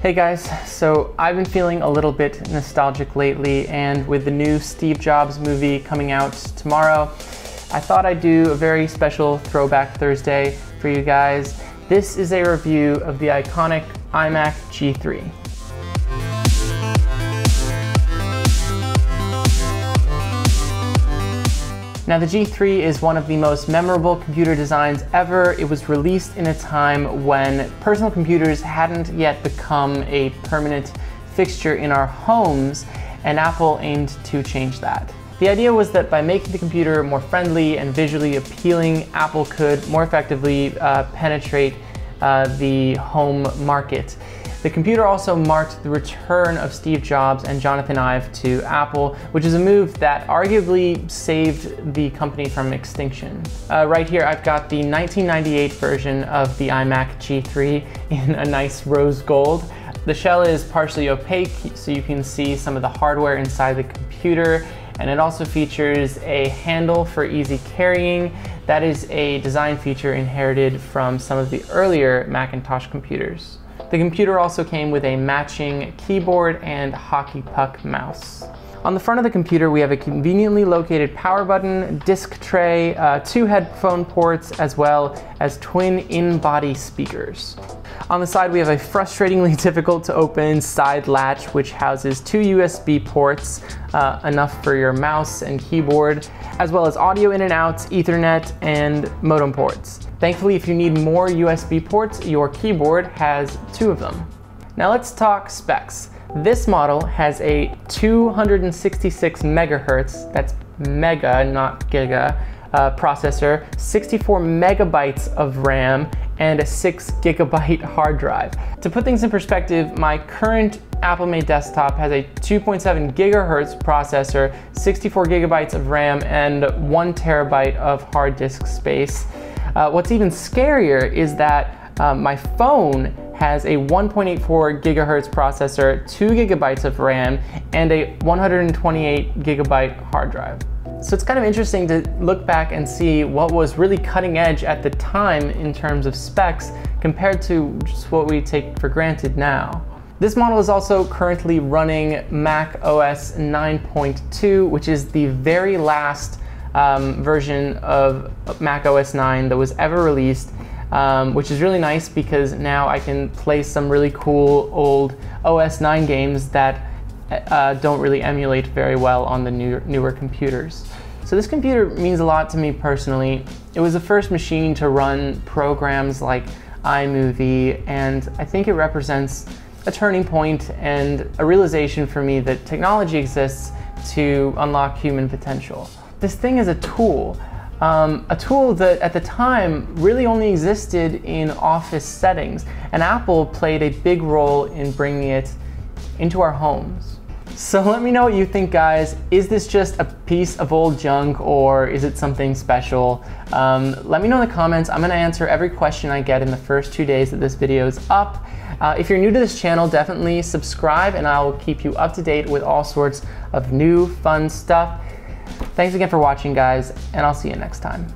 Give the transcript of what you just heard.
Hey guys, so I've been feeling a little bit nostalgic lately, and with the new Steve Jobs movie coming out tomorrow, I thought I'd do a very special Throwback Thursday for you guys. This is a review of the iconic iMac G3. Now the G3 is one of the most memorable computer designs ever. It was released in a time when personal computers hadn't yet become a permanent fixture in our homes, and Apple aimed to change that. The idea was that by making the computer more friendly and visually appealing, Apple could more effectively uh, penetrate uh, the home market. The computer also marked the return of Steve Jobs and Jonathan Ive to Apple, which is a move that arguably saved the company from extinction. Uh, right here, I've got the 1998 version of the iMac G3 in a nice rose gold. The shell is partially opaque, so you can see some of the hardware inside the computer, and it also features a handle for easy carrying. That is a design feature inherited from some of the earlier Macintosh computers. The computer also came with a matching keyboard and hockey puck mouse. On the front of the computer, we have a conveniently located power button, disk tray, uh, two headphone ports, as well as twin in-body speakers. On the side, we have a frustratingly difficult to open side latch, which houses two USB ports, uh, enough for your mouse and keyboard, as well as audio in and out, ethernet, and modem ports. Thankfully, if you need more USB ports, your keyboard has two of them. Now let's talk specs. This model has a 266 megahertz, that's mega, not giga, uh, processor, 64 megabytes of RAM, and a 6 gigabyte hard drive. To put things in perspective, my current Apple-made desktop has a 2.7 gigahertz processor, 64 gigabytes of RAM, and 1 terabyte of hard disk space. Uh, what's even scarier is that uh, my phone has a 1.84 gigahertz processor, 2 gigabytes of RAM, and a 128 gigabyte hard drive. So it's kind of interesting to look back and see what was really cutting edge at the time in terms of specs compared to just what we take for granted now. This model is also currently running Mac OS 9.2, which is the very last um, version of Mac OS 9 that was ever released, um, which is really nice because now I can play some really cool old OS 9 games that uh, don't really emulate very well on the new, newer computers. So this computer means a lot to me personally. It was the first machine to run programs like iMovie, and I think it represents a turning point and a realization for me that technology exists to unlock human potential. This thing is a tool, um, a tool that at the time really only existed in office settings, and Apple played a big role in bringing it into our homes. So let me know what you think, guys. Is this just a piece of old junk or is it something special? Um, let me know in the comments. I'm gonna answer every question I get in the first two days that this video is up. Uh, if you're new to this channel, definitely subscribe and I will keep you up to date with all sorts of new fun stuff. Thanks again for watching, guys, and I'll see you next time.